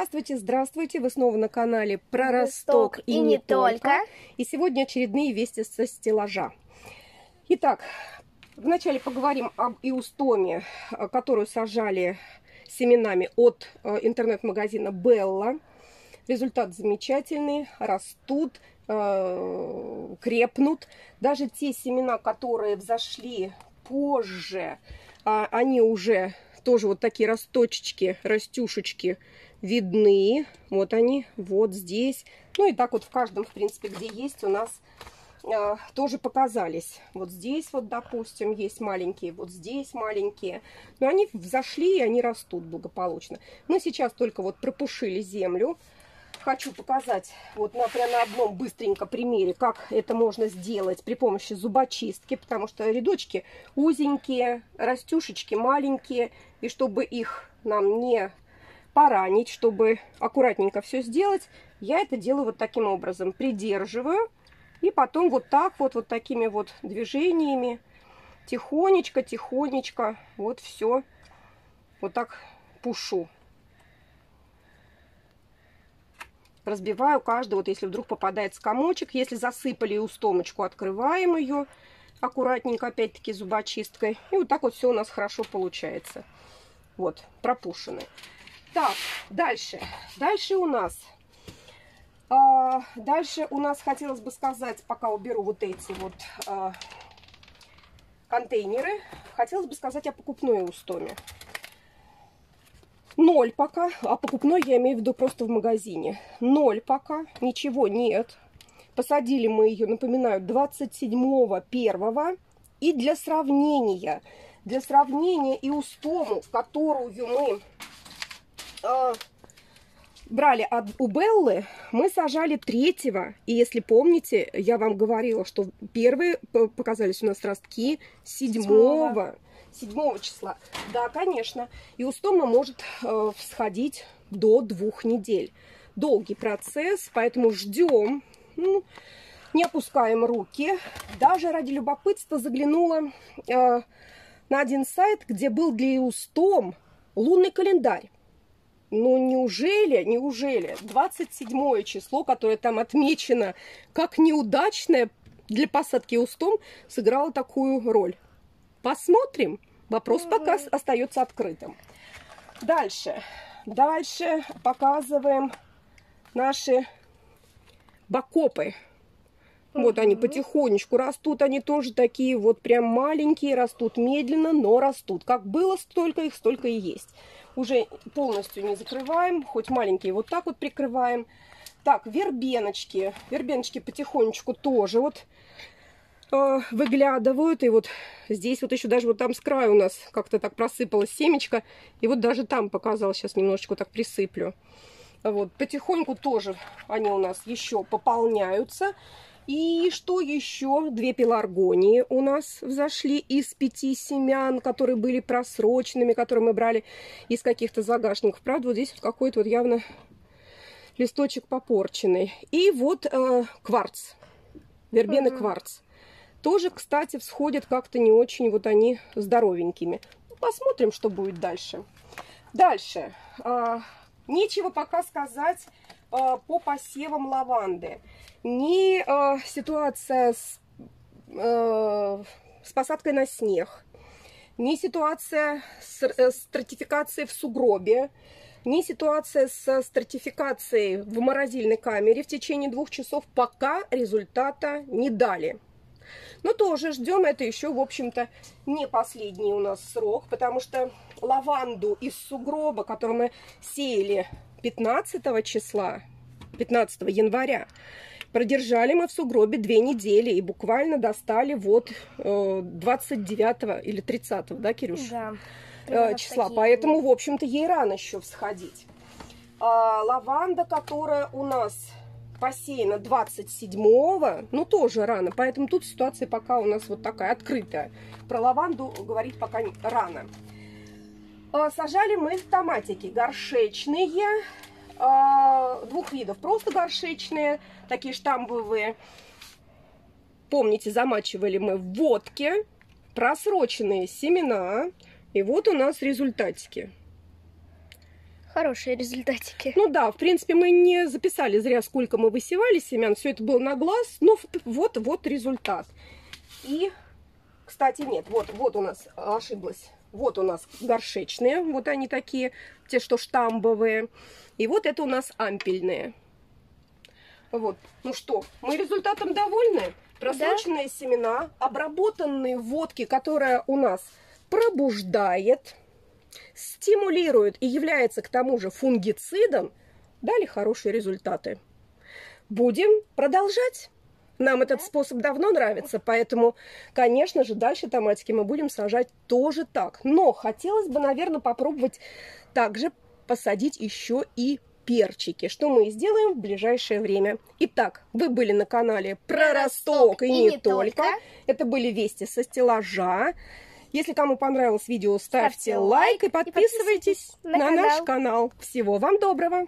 Здравствуйте, здравствуйте! Вы снова на канале Про Росток Росток и не только. И сегодня очередные вести со стеллажа. Итак, вначале поговорим об иустоме, э, которую сажали семенами от э, интернет-магазина Белла. Результат замечательный, растут, э, крепнут. Даже те семена, которые взошли позже, а, они уже тоже вот такие росточечки, растюшечки видны. Вот они, вот здесь. Ну и так вот в каждом, в принципе, где есть у нас э, тоже показались. Вот здесь вот, допустим, есть маленькие, вот здесь маленькие. Но они взошли и они растут благополучно. Мы сейчас только вот пропушили землю. Хочу показать вот на, прямо на одном быстренько примере, как это можно сделать при помощи зубочистки, потому что рядочки узенькие, растюшечки маленькие, и чтобы их нам не поранить, чтобы аккуратненько все сделать, я это делаю вот таким образом. Придерживаю и потом вот так вот, вот такими вот движениями, тихонечко, тихонечко, вот все вот так пушу. Разбиваю каждый, вот если вдруг попадает комочек, если засыпали устомочку, открываем ее аккуратненько, опять-таки зубочисткой. И вот так вот все у нас хорошо получается. Вот, пропушены. Так, дальше. Дальше у нас... А, дальше у нас хотелось бы сказать, пока уберу вот эти вот а, контейнеры, хотелось бы сказать о покупной устоме. Ноль пока, а покупной я имею в виду просто в магазине. Ноль пока, ничего нет. Посадили мы ее, напоминаю, 27 первого. И для сравнения, для сравнения и устому, которую мы брали от, у Беллы, мы сажали третьего. И если помните, я вам говорила, что первые показались у нас ростки седьмого. Седьмого числа. Да, конечно. И устома может э, всходить до двух недель. Долгий процесс, поэтому ждем. Ну, не опускаем руки. Даже ради любопытства заглянула э, на один сайт, где был для Иустом лунный календарь. Ну, неужели, неужели 27 число, которое там отмечено как неудачное для посадки устом, сыграло такую роль? Посмотрим. Вопрос пока остается открытым. Дальше. Дальше показываем наши бакопы. Вот они потихонечку растут, они тоже такие вот прям маленькие, растут медленно, но растут. Как было столько их, столько и есть. Уже полностью не закрываем, хоть маленькие вот так вот прикрываем. Так, вербеночки. Вербеночки потихонечку тоже вот э, выглядывают. И вот здесь вот еще даже вот там с края у нас как-то так просыпалась семечко. И вот даже там показалось, сейчас немножечко так присыплю. Вот, потихоньку тоже они у нас еще пополняются. И что еще? Две пеларгонии у нас взошли из пяти семян, которые были просроченными, которые мы брали из каких-то загашников. Правда, вот здесь вот какой-то вот явно листочек попорченный. И вот э, кварц, вербены uh -huh. кварц. Тоже, кстати, всходят как-то не очень, вот они здоровенькими. Ну, посмотрим, что будет дальше. Дальше. Э, нечего пока сказать по посевам лаванды ни э, ситуация с, э, с посадкой на снег, ни ситуация с э, стратификацией в сугробе, ни ситуация с стратификацией в морозильной камере в течение двух часов пока результата не дали. Но тоже ждем, это еще, в общем-то, не последний у нас срок, потому что лаванду из сугроба, которую мы сеяли 15 числа, 15 января, Продержали мы в сугробе две недели и буквально достали вот 29 э, или 30, да, Кирюш? Да. Э, числа. Поэтому, в общем-то, ей рано еще всходить. А, лаванда, которая у нас посеяна 27-го, ну, тоже рано. Поэтому тут ситуация пока у нас вот такая открытая. Про лаванду говорить пока рано. А, сажали мы томатики горшечные а, двух видов. Просто горшечные, такие штамбовые. Помните, замачивали мы в водке. Просроченные семена. И вот у нас результатики. Хорошие результатики. Ну да, в принципе, мы не записали зря, сколько мы высевали семян. Все это было на глаз, но вот, вот результат. И, кстати, нет, вот, вот у нас ошиблась. Вот у нас горшечные, вот они такие, те, что штамбовые. И вот это у нас ампельные. Вот. Ну что, мы результатом довольны? Просроченные да. семена, обработанные водки, которая у нас пробуждает, стимулирует и является к тому же фунгицидом, дали хорошие результаты. Будем продолжать. Нам этот способ давно нравится, поэтому, конечно же, дальше томатики мы будем сажать тоже так. Но хотелось бы, наверное, попробовать также посадить еще и перчики, что мы и сделаем в ближайшее время. Итак, вы были на канале Про Росток и, и не, не только. только. Это были вести со стеллажа. Если кому понравилось видео, ставьте, ставьте лайк и подписывайтесь, и подписывайтесь на, на канал. наш канал. Всего вам доброго!